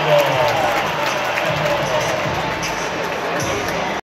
Bravo.